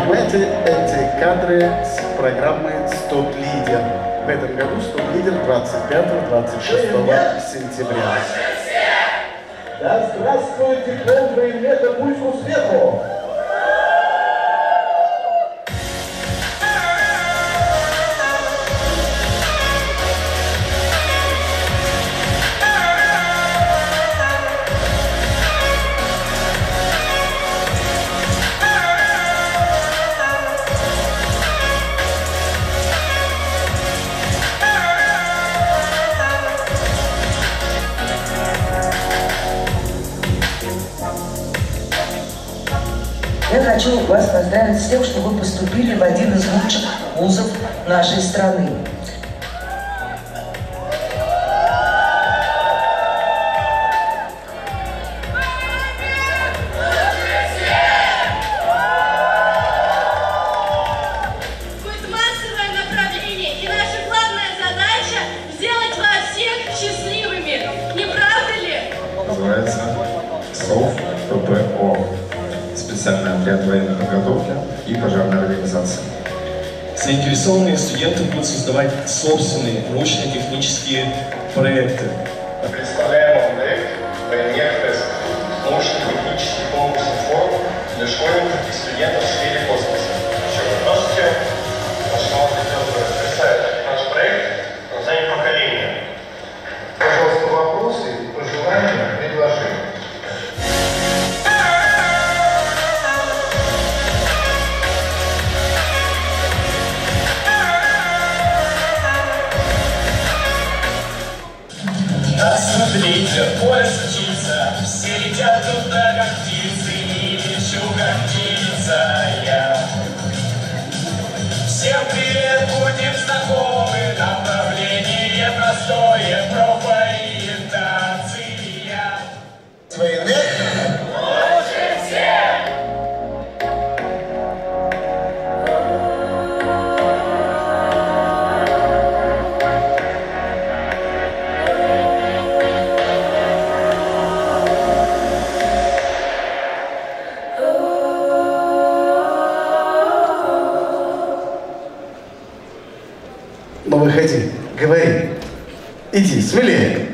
Понимаете, эти кадры с программы «Стоп лидер». В этом году «Стоп лидер» 25-26 сентября. Да здравствует диплом военмета «Пульс к успеху». Я хочу вас поздравить с тем, что вы поступили в один из лучших вузов нашей страны. Будет массовое направление, и наша главная задача сделать вас всех счастливыми. Не правда ли? называется СОВ ППО. Специальный отряд военной подготовки и пожарной организации. Заинтересованные студенты будут создавать собственные научно-технические проекты. Представляем вам проект «Военмехтест» – научно-технический конкурсный форум для школьников и студентов в сфере Смотрите, поезд мчится, все летят туда, как птицы, и лечу, как птица я. Всем привет, будем знакомы, направление простое, профориентация. Ну выходи, говори. Иди, смелее.